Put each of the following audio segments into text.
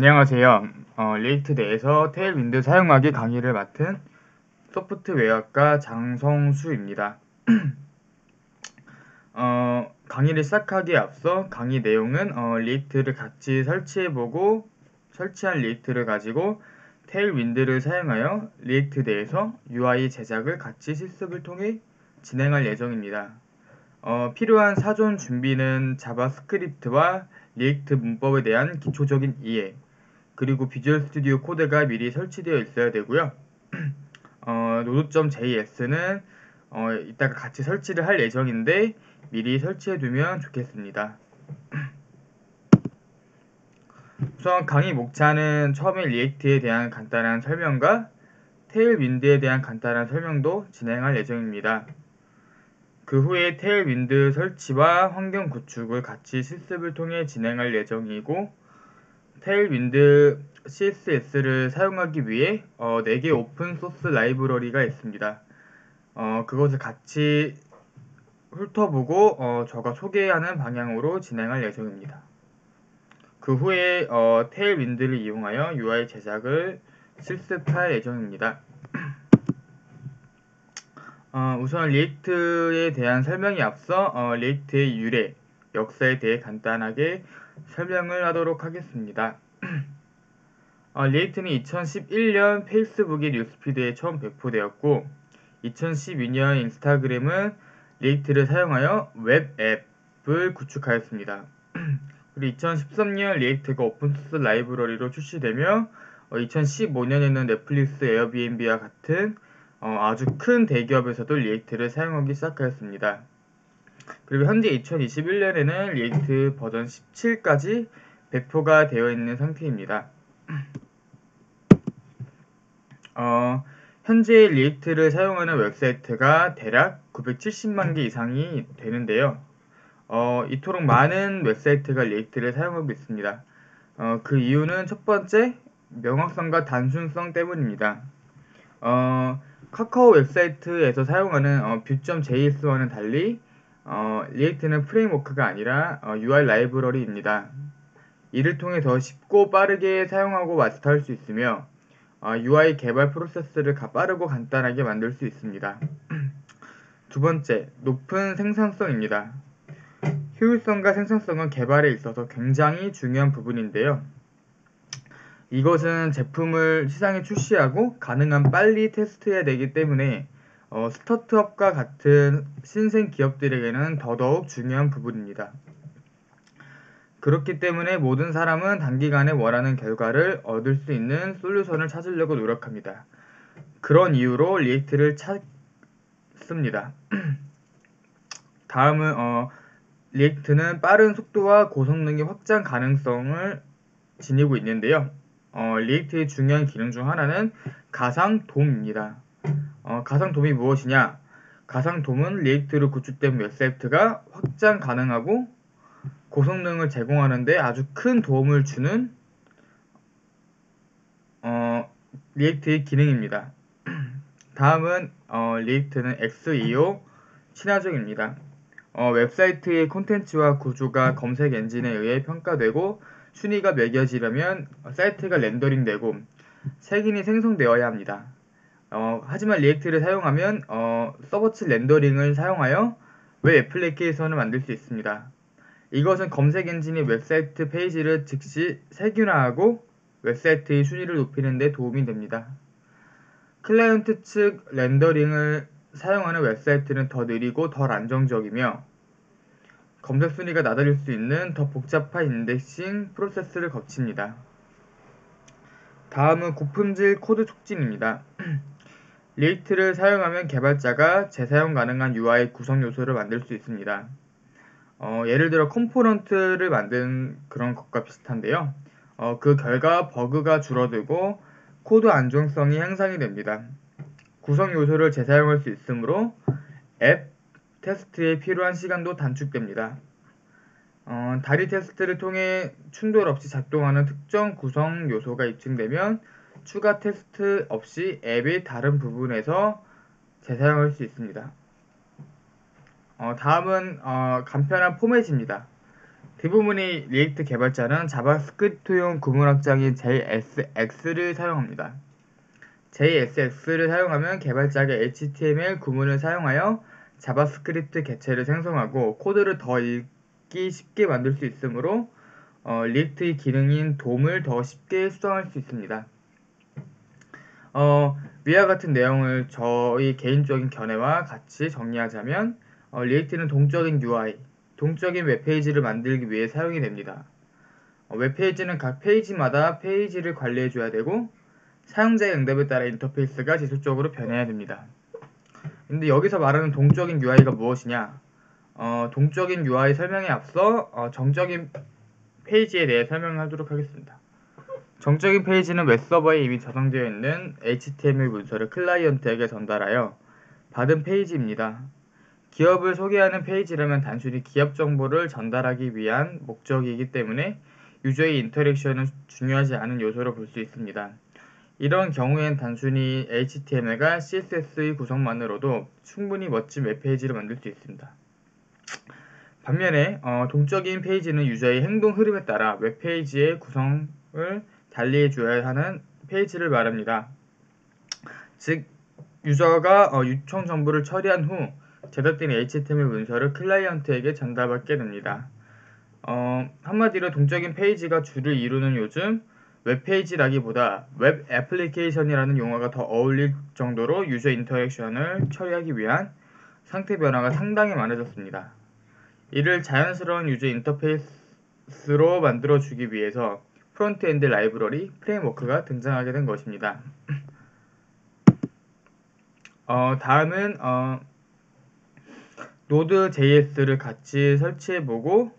안녕하세요. 어, React 내에서 Tailwind 사용하기 강의를 맡은 소프트웨어과 장성수입니다. 어, 강의를 시작하기에 앞서 강의 내용은 어, React를 같이 설치해보고 설치한 React를 가지고 Tailwind를 사용하여 React 내에서 UI 제작을 같이 실습을 통해 진행할 예정입니다. 어, 필요한 사전 준비는 JavaScript와 React 문법에 대한 기초적인 이해, 그리고 Visual Studio Code가 미리 설치되어 있어야 되고요. 어, Node.js는 어, 이따가 같이 설치를 할 예정인데 미리 설치해 두면 좋겠습니다. 우선 강의 목차는 처음에 React에 대한 간단한 설명과 Tailwind에 대한 간단한 설명도 진행할 예정입니다. 그 후에 테일윈드 설치와 환경 구축을 같이 실습을 통해 진행할 예정이고 테일윈드 CSS를 사용하기 위해 어, 4개 오픈소스 라이브러리가 있습니다. 어, 그것을 같이 훑어보고 어, 저가 소개하는 방향으로 진행할 예정입니다. 그 후에 어, 테일윈드를 이용하여 UI 제작을 실습할 예정입니다. 어, 우선 React에 대한 설명에 앞서 어, React의 유래, 역사에 대해 간단하게 설명을 하도록 하겠습니다. 어, React는 2011년 페이스북의 News Feed에 처음 배포되었고 2012년 인스타그램은 React를 사용하여 웹 앱을 구축하였습니다. 그리고 2013년 React가 open source 라이브러리로 출시되며 2015년에는 넷플릭스, 에어비앤비와 같은 어, 아주 큰 대기업에서도 React를 사용하기 시작하였습니다. 그리고 현재 2021년에는 React 버전 17까지 배포가 되어 있는 상태입니다. 어, 현재 React를 사용하는 웹사이트가 대략 970만 개 이상이 되는데요. 어, 이토록 많은 웹사이트가 React를 사용하고 있습니다. 어, 그 이유는 첫 번째, 명확성과 단순성 때문입니다. 어, 카카오 웹사이트에서 사용하는 어, Vue.js와는 달리 어, React는 framework가 아니라 어, UI 라이브러리입니다. 이를 통해 더 쉽고 빠르게 사용하고 마스터할 수 있으며 어, UI 개발 프로세스를 빠르고 간단하게 만들 수 있습니다. 두 번째, 높은 생산성입니다. 효율성과 생산성은 개발에 있어서 굉장히 중요한 부분인데요. 이것은 제품을 시장에 출시하고 가능한 빨리 테스트해야 되기 때문에 어, 스타트업과 같은 신생 기업들에게는 더더욱 중요한 부분입니다. 그렇기 때문에 모든 사람은 단기간에 원하는 결과를 얻을 수 있는 솔루션을 찾으려고 노력합니다. 그런 이유로 React를 찾습니다. 다음은 어, React는 빠른 속도와 고성능의 확장 가능성을 지니고 있는데요. 어, React의 중요한 기능 중 하나는 가상 DOM입니다. 어, 가상 DOM이 무엇이냐? 가상 DOM은 React로 구축된 웹사이트가 확장 가능하고 고성능을 제공하는데 아주 큰 도움을 주는 어, React의 기능입니다. 다음은 어, React는 SEO 친화적입니다. 어, 웹사이트의 콘텐츠와 구조가 검색 엔진에 의해 평가되고 순위가 매겨지려면 사이트가 렌더링되고 색인이 생성되어야 합니다. 어, 하지만 React를 사용하면 어, 서버 측 렌더링을 사용하여 웹 애플리케이션을 만들 수 있습니다. 이것은 검색 엔진이 웹사이트 페이지를 즉시 세균화하고 웹사이트의 순위를 높이는 데 도움이 됩니다. 클라이언트 측 렌더링을 사용하는 웹사이트는 더 느리고 덜 안정적이며 검색 순위가 낮아질 수 있는 더 복잡한 indexing 프로세스를 거칩니다. 다음은 고품질 코드 촉진입니다. React를 사용하면 개발자가 재사용 가능한 UI 구성 요소를 만들 수 있습니다. 어, 예를 들어 component를 만든 그런 것과 비슷한데요. 어, 그 결과 버그가 줄어들고 코드 안정성이 향상이 됩니다. 구성 요소를 재사용할 수 있으므로 앱 테스트에 필요한 시간도 단축됩니다. 어, 단위 테스트를 통해 충돌 없이 작동하는 특정 구성 요소가 입증되면 추가 테스트 없이 앱의 다른 부분에서 재사용할 수 있습니다. 어, 다음은 어, 간편한 포맷입니다. 대부분의 React 개발자는 JavaScript용 구문 확장인 JSX를 사용합니다. JSX를 사용하면 개발자가 HTML 구문을 사용하여 JavaScript 개체를 생성하고 코드를 더 읽기 쉽게 만들 수 있으므로 어, React의 기능인 DOM을 더 쉽게 수정할 수 있습니다. 어, 위와 같은 내용을 저희 개인적인 견해와 같이 정리하자면 어, React는 동적인 UI, 동적인 웹페이지를 만들기 위해 사용이 됩니다. 어, 웹페이지는 각 페이지마다 페이지를 관리해줘야 되고 사용자의 응답에 따라 인터페이스가 지속적으로 변해야 됩니다. 근데 여기서 말하는 동적인 UI가 무엇이냐? 어, 동적인 UI 설명에 앞서 어, 정적인 페이지에 대해 설명하도록 하겠습니다. 정적인 페이지는 웹서버에 이미 저장되어 있는 HTML 문서를 클라이언트에게 전달하여 받은 페이지입니다. 기업을 소개하는 페이지라면 단순히 기업 정보를 전달하기 위한 목적이기 때문에 유저의 인터랙션은 중요하지 않은 요소로 볼 수 있습니다. 이런 경우엔 단순히 HTML과 CSS의 구성만으로도 충분히 멋진 웹페이지를 만들 수 있습니다. 반면에 어, 동적인 페이지는 유저의 행동 흐름에 따라 웹페이지의 구성을 달리해줘야 하는 페이지를 말합니다. 즉 유저가 어, 요청 정보를 처리한 후 제작된 HTML 문서를 클라이언트에게 전달받게 됩니다. 어, 한마디로 동적인 페이지가 주를 이루는 요즘 웹페이지라기보다 웹 애플리케이션이라는 용어가 더 어울릴 정도로 유저 interaction을 처리하기 위한 상태 변화가 상당히 많아졌습니다. 이를 자연스러운 유저 인터페이스로 만들어주기 위해서 frontend 라이브러리, framework가 등장하게 된 것입니다. 어, 다음은 어, Node.js를 같이 설치해보고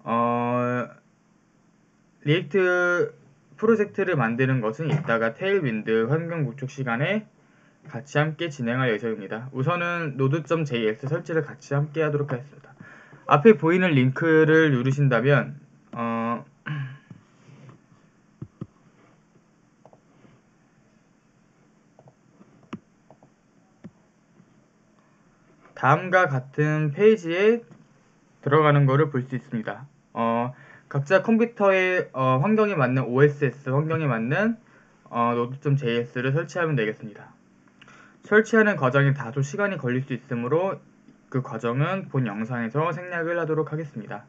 어, React 프로젝트를 만드는 것은 이따가 Tailwind 환경 구축 시간에 같이 함께 진행할 예정입니다. 우선은 Node.js 설치를 같이 함께 하도록 하겠습니다. 앞에 보이는 링크를 누르신다면 어, 다음과 같은 페이지에 들어가는 것을 볼 수 있습니다. 어, 각자 컴퓨터의 어, 환경에 맞는 OSS 환경에 맞는 어, node.js를 설치하면 되겠습니다. 설치하는 과정이 다소 시간이 걸릴 수 있으므로 그 과정은 본 영상에서 생략을 하도록 하겠습니다.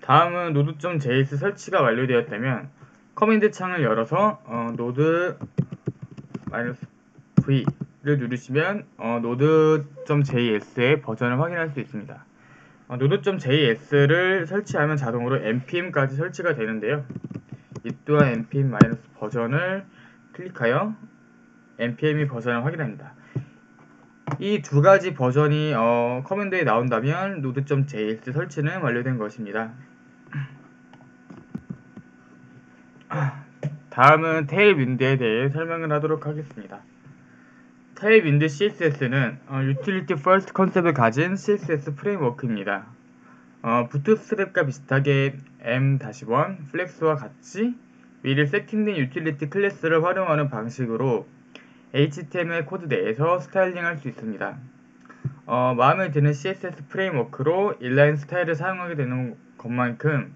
다음은 node.js 설치가 완료되었다면 command 창을 열어서 어, node -v를 누르시면 어, node.js의 버전을 확인할 수 있습니다. 어, node.js를 설치하면 자동으로 npm까지 설치가 되는데요. 이 또한 npm 버전을 클릭하여 npm의 버전을 확인합니다. 이 두 가지 버전이 어, command에 나온다면 node.js 설치는 완료된 것입니다. 다음은 Tailwind에 대해 설명을 하도록 하겠습니다. Tailwind CSS는 어, utility first concept을 가진 CSS framework입니다. 어, Bootstrap과 비슷하게 M-1, flex와 같이 미리 세팅된 utility class를 활용하는 방식으로 HTML 코드 내에서 스타일링할 수 있습니다. 어, 마음에 드는 CSS framework로 inline 스타일을 사용하게 되는 것만큼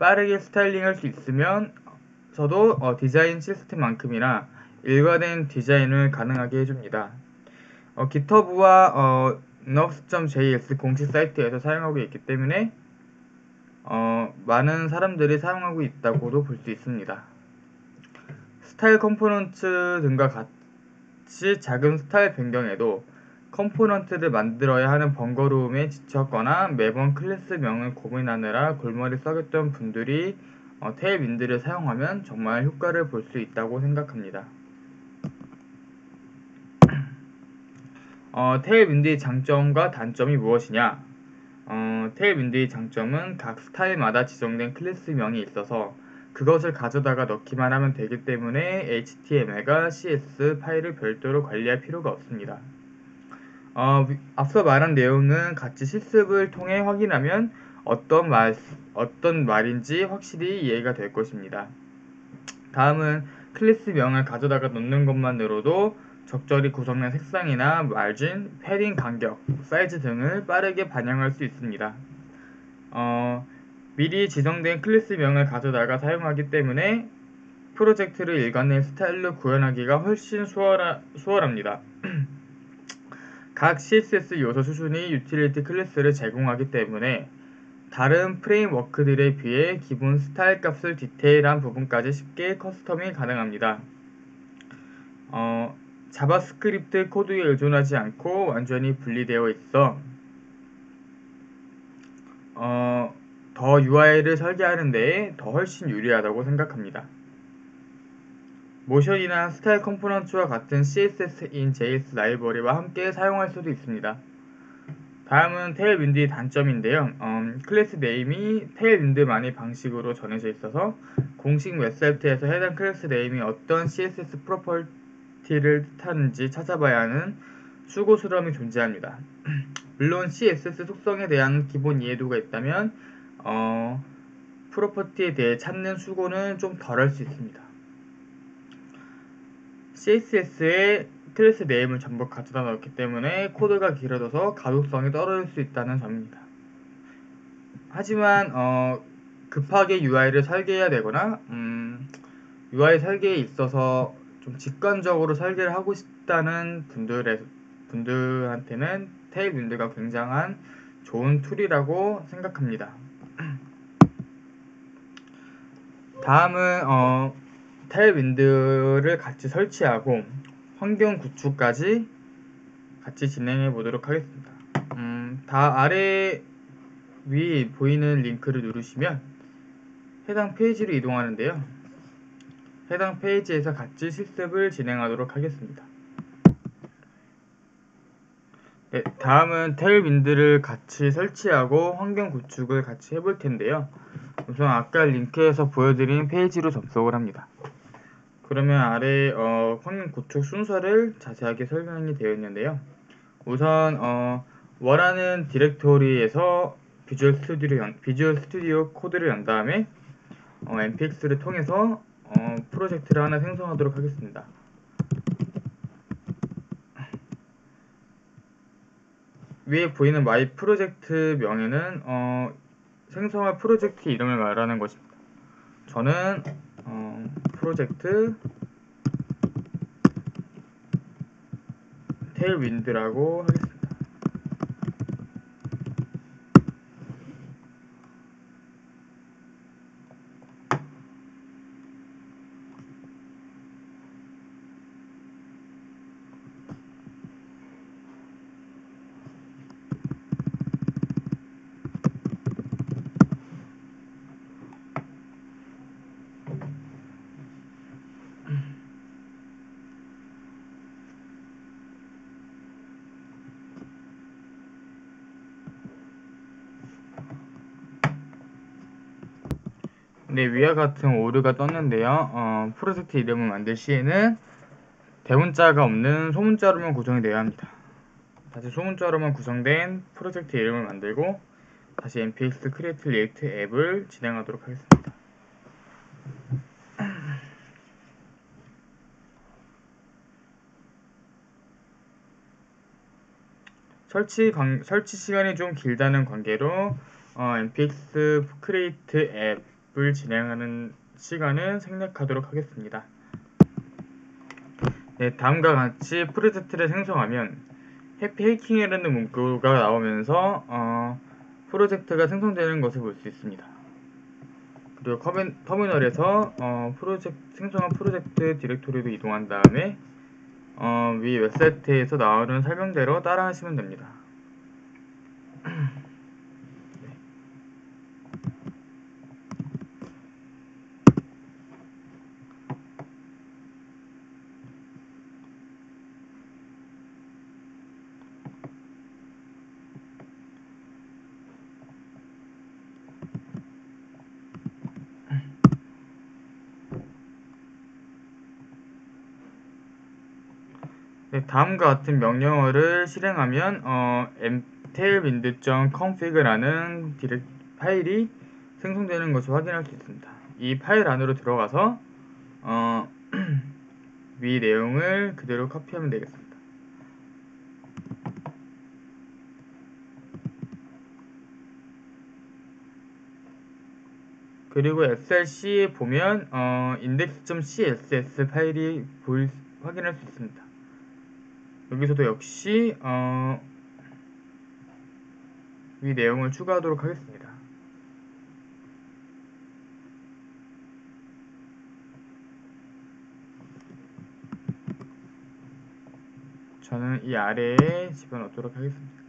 빠르게 스타일링할 수 있으면서도 어, 디자인 시스템만큼이나 일관된 디자인을 가능하게 해줍니다. 어, GitHub와 어, Nuxt.js 공식 사이트에서 사용하고 있기 때문에 어, 많은 사람들이 사용하고 있다고도 볼 수 있습니다. 스타일 component 등과 같이 작은 스타일 변경에도 component를 만들어야 하는 번거로움에 지쳤거나 매번 class명을 고민하느라 골머리 썩였던 분들이 어, Tailwind를 사용하면 정말 효과를 볼 수 있다고 생각합니다. 어, 테일윈드의 장점과 단점이 무엇이냐? 어, 테일윈드의 장점은 각 스타일마다 지정된 클래스명이 있어서 그것을 가져다가 넣기만 하면 되기 때문에 HTML과 CS 파일을 별도로 관리할 필요가 없습니다. 어, 앞서 말한 내용은 같이 실습을 통해 확인하면 어떤 말, 어떤 말인지 확실히 이해가 될 것입니다. 다음은 클래스 명을 가져다가 넣는 것만으로도 적절히 구성된 색상이나 마진, 패딩 간격, 사이즈 등을 빠르게 반영할 수 있습니다. 어, 미리 지정된 class명을 가져다가 사용하기 때문에 프로젝트를 일관된 스타일로 구현하기가 훨씬 수월하, 수월합니다. 각 CSS 요소 수준의 utility class를 제공하기 때문에 다른 framework들에 비해 기본 스타일 값을 디테일한 부분까지 쉽게 custom이 가능합니다. 어, JavaScript 코드에 의존하지 않고 완전히 분리되어 있어 어, 더 UI를 설계하는 데에 더 훨씬 유리하다고 생각합니다. Emotion이나 styled component와 같은 CSS in JS 라이브러리와 함께 사용할 수도 있습니다. 다음은 Tailwind의 단점인데요. 음, class name이 Tailwind만의 방식으로 정해져 있어서 공식 웹사이트에서 해당 class name이 어떤 CSS property를 뜻하는지 찾아봐야 하는 수고스러움이 존재합니다. 물론 CSS 속성에 대한 기본 이해도가 있다면 어, property에 대해 찾는 수고는 좀 덜할 수 있습니다. CSS 에 class name을 전부 가져다 넣었기 때문에 코드가 길어져서 가독성이 떨어질 수 있다는 점입니다. 하지만 어, 급하게 UI를 설계해야 되거나 음, UI 설계에 있어서 좀 직관적으로 설계를 하고 싶다는 분들의 분들한테는 Tailwind가 굉장한 좋은 tool이라고 생각합니다. 다음은 어, Tailwind를 같이 설치하고 환경 구축까지 같이 진행해 보도록 하겠습니다. 음, 다 아래 위 보이는 링크를 누르시면 해당 페이지로 이동하는데요. 해당 페이지에서 같이 실습을 진행하도록 하겠습니다. 네, 다음은 Tailwind를 같이 설치하고 환경 구축을 같이 해볼 텐데요. 우선 아까 링크에서 보여드린 페이지로 접속을 합니다. 그러면 아래 어, 환경 구축 순서를 자세하게 설명이 되어 있는데요. 우선 어, 원하는 디렉토리에서 Visual Studio, 연, Visual Studio Code를 연 다음에 어, npx를 통해서 어, 프로젝트를 하나 생성하도록 하겠습니다. 위에 보이는 my project 명에는 어, 생성할 프로젝트 이름을 말하는 것입니다. 저는 어, 프로젝트 테일윈드라고 하겠습니다. 네, 위와 같은 오류가 떴는데요. 어, 프로젝트 이름을 만들 시에는 대문자가 없는 소문자로만 구성이 되어야 합니다. 다시 소문자로만 구성된 프로젝트 이름을 만들고 다시 npx create react 앱을 진행하도록 하겠습니다. 설치, 관, 설치 시간이 좀 길다는 관계로 어, npx create app 을 진행하는 시간을 생략하도록 하겠습니다. 네, 다음과 같이 프로젝트를 생성하면 Happy hacking이라는 문구가 나오면서 어, 프로젝트가 생성되는 것을 볼 수 있습니다. 그리고 comman, 터미널에서 어, 프로젝트, 생성한 프로젝트 디렉토리로 이동한 다음에 어, 위 웹사이트에서 나오는 설명대로 따라 하시면 됩니다. 다음과 같은 명령어를 실행하면 어, tailwind.config라는 파일이 생성되는 것을 확인할 수 있습니다. 이 파일 안으로 들어가서 어, 위 내용을 그대로 카피하면 되겠습니다. 그리고 SLC에 보면 어, index.css 파일이 보일, 확인할 수 있습니다. 여기서도 역시 어, 위 내용을 추가하도록 하겠습니다. 저는 이 아래에 집어넣도록 하겠습니다.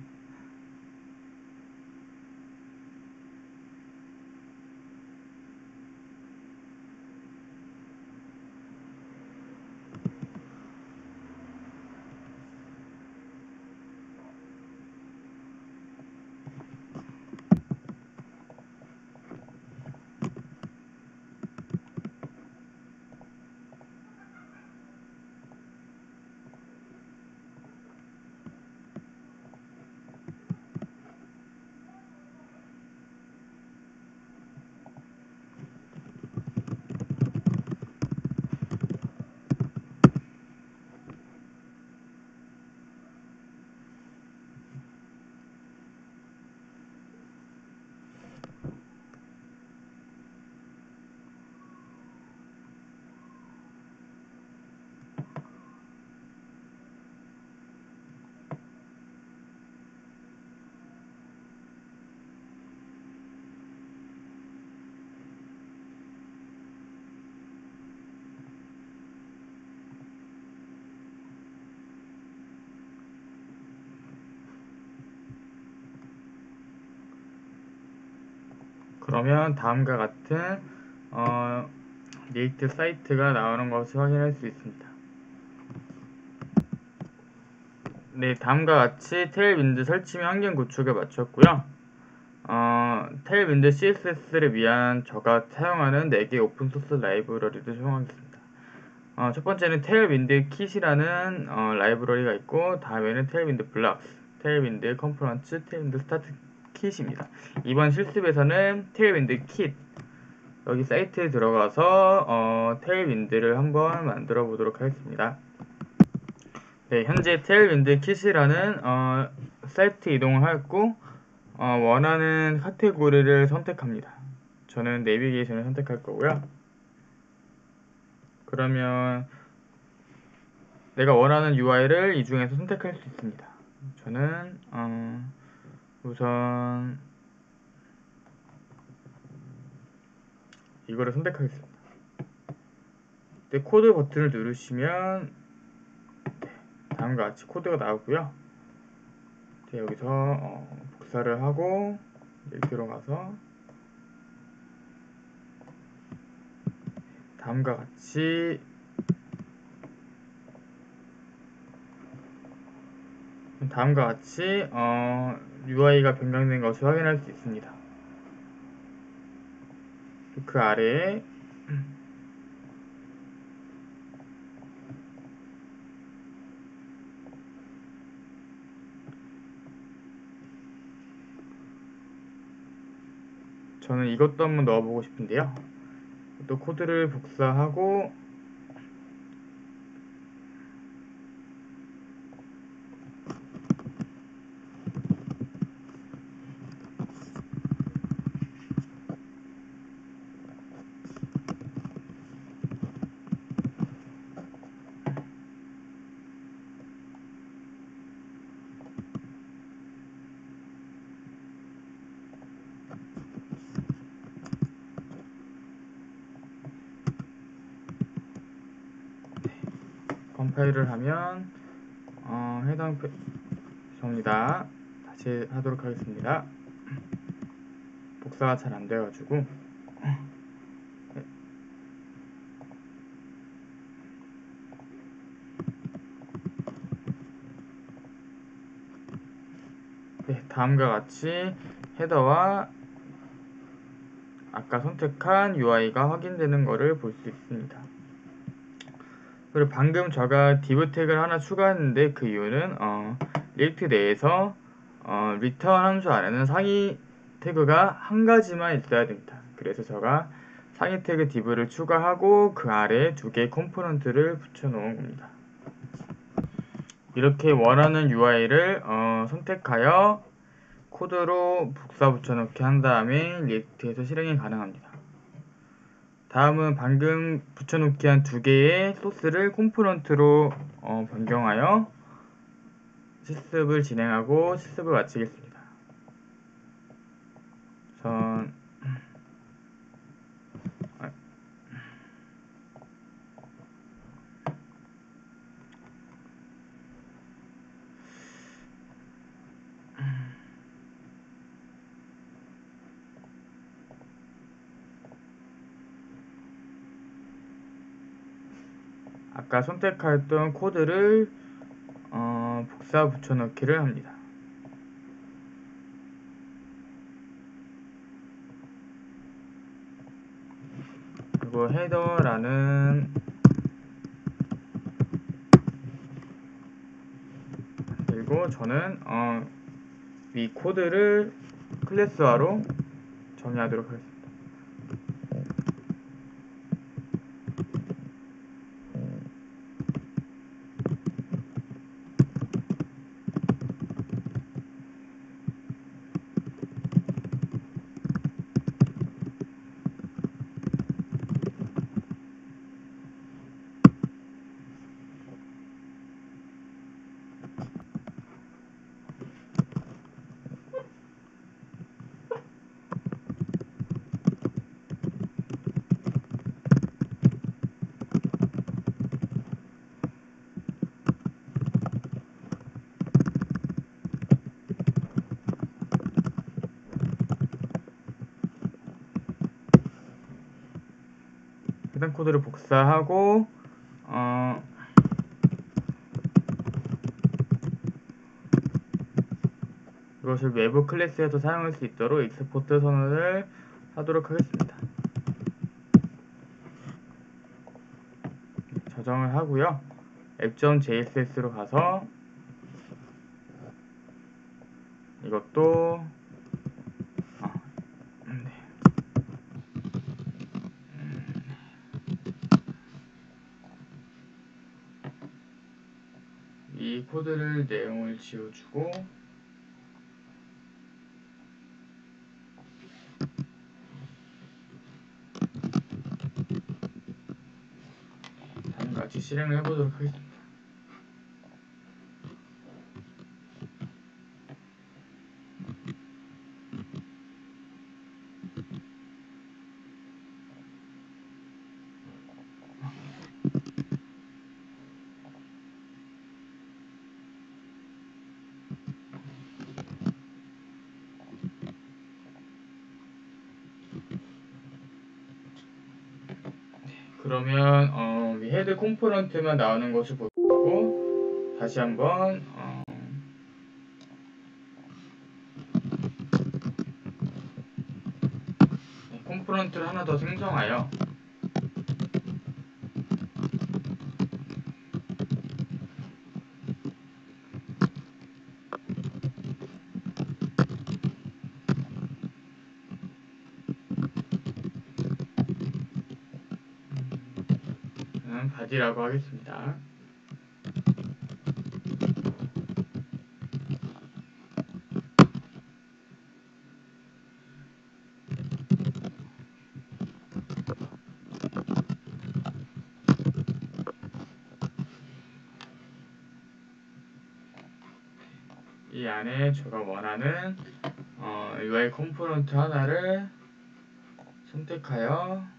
그러면 다음과 같은 어, React 사이트가 나오는 것을 확인할 수 있습니다. 네, 다음과 같이 Tailwind 설치 및 환경 구축에 마쳤고요. 어, Tailwind CSS를 위한 저가 사용하는 4개 오픈소스 라이브러리를 사용하겠습니다. 어, 첫 번째는 Tailwind Kit이라는 어, 라이브러리가 있고 다음에는 Tailwind Blocks, Tailwind Components, Tailwind Starter Kit입니다. 이번 실습에서는 Tailwind Kit 여기 사이트에 들어가서 어, Tailwind를 한번 만들어 보도록 하겠습니다. 네, 현재 Tailwind Kit이라는 어, 사이트 이동을 하였고 어, 원하는 카테고리를 선택합니다. 저는 내비게이션을 선택할 거고요. 그러면 내가 원하는 UI를 이 중에서 선택할 수 있습니다. 저는 어, 우선 이거를 선택하겠습니다. 네, 코드 버튼을 누르시면 네, 다음과 같이 코드가 나오고요. 네, 여기서 어, 복사를 하고 들어가서 다음과 같이 다음과 같이 어, UI가 변경된 것을 확인할 수 있습니다. 그 아래에 저는 이것도 한번 넣어보고 싶은데요. 또 코드를 복사하고 컴파일을 하면 어, 해당 표... 죄송합니다. 다시 하도록 하겠습니다. 복사가 잘안 돼가지고 네, 다음과 같이 헤더와 아까 선택한 UI가 확인되는 것을 볼 수 있습니다. 그리고 방금 제가 태그를 하나 추가했는데 그 이유는 어, React 내에서 어, return 함수 안에는 상위 태그가 한 가지만 있어야 됩니다. 그래서 제가 상위 태그 div를 추가하고 그 아래에 두 개의 component를 붙여 놓은 겁니다. 이렇게 원하는 UI를 어, 선택하여 코드로 복사 붙여넣기 한 다음에 React에서 실행이 가능합니다. 다음은 방금 붙여놓기 한 두 개의 소스를 component로 어, 변경하여 실습을 진행하고 실습을 마치겠습니다. 전 아까 선택했던 코드를 어, 복사 붙여넣기를 합니다. 그리고 헤더라는 그리고 저는 어, 위 코드를 클래스화로 정의하도록 하겠습니다. 해당 코드를 복사하고 어, 이것을 외부 class에서 사용할 수 있도록 export 선언을 하도록 하겠습니다. 저장을 하고요. App.js로 가서 이것도 아, 네. 이 코드를 내용을 지워주고 다음과 같이 실행을 해보도록 하겠습니다. 그러면 어, 위 헤드 컴포넌트만 나오는 것을 보고 다시 한번 어, 네, 컴포넌트를 하나 더 생성하여 는 바디라고 하겠습니다. 이 안에 제가 원하는 어, UI 컴포넌트 하나를 선택하여 어,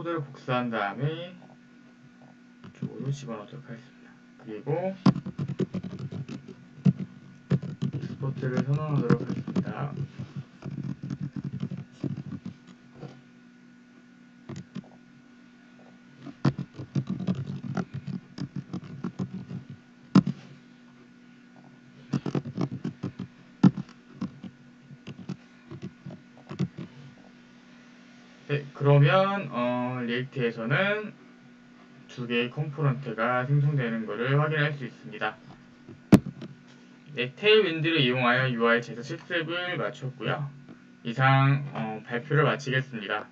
코드를 복사한 다음에 이쪽으로 집어넣도록 하겠습니다. 그리고 익스포트를 선언하도록 하겠습니다. 네, 그러면 어, React에서는 두 개의 component가 생성되는 것을 확인할 수 있습니다. 네, Tailwind를 이용하여 UI 제작 실습을 마쳤고요. 이상 어, 발표를 마치겠습니다.